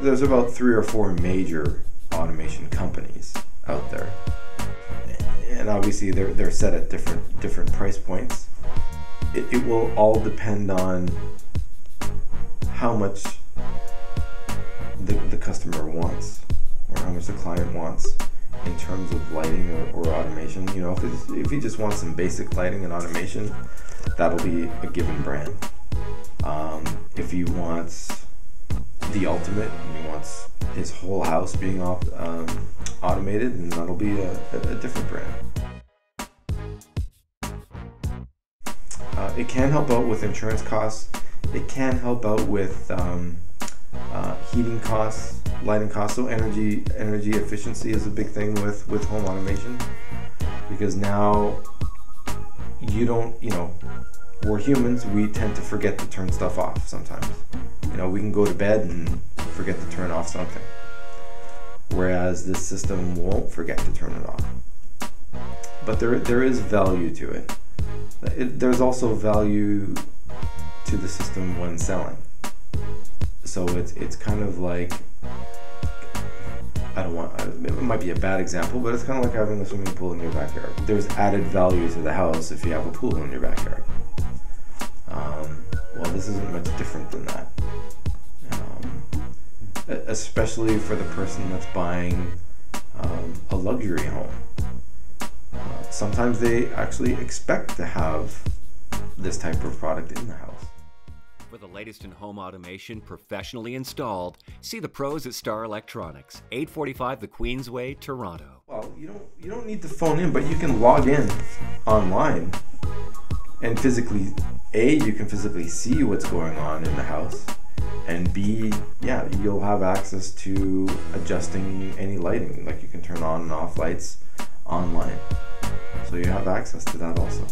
there's about three or four major automation companies out there, and obviously they're they're set at different different price points. It, it will all depend on how much the, the customer wants or how much the client wants in terms of lighting or, or automation. You know, if, if he just wants some basic lighting and automation, that'll be a given brand. Um, if he wants the ultimate he wants his whole house being op- um, automated, and that'll be a, a, a different brand. Uh, it can help out with insurance costs. It can help out with um, uh, heating costs, lighting costs. So energy energy efficiency is a big thing with with home automation because now you don't you know we're humans we tend to forget to turn stuff off sometimes you know we can go to bed and forget to turn off something whereas this system won't forget to turn it off but there there is value to it, it there's also value to the system when selling so it's it's kind of like I don't want it might be a bad example, but it's kind of like having a swimming pool in your backyard. There's added value to the house if you have a pool in your backyard. This isn't much different than that. Um, especially for the person that's buying um, a luxury home. Uh, sometimes they actually expect to have this type of product in the house. For the latest in home automation professionally installed, see the pros at Star Electronics, 845 the Queensway, Toronto. Well, you don't you don't need to phone in, but you can log in online and physically A, you can physically see what's going on in the house. And B, yeah, you'll have access to adjusting any lighting. Like you can turn on and off lights online. So you have access to that also.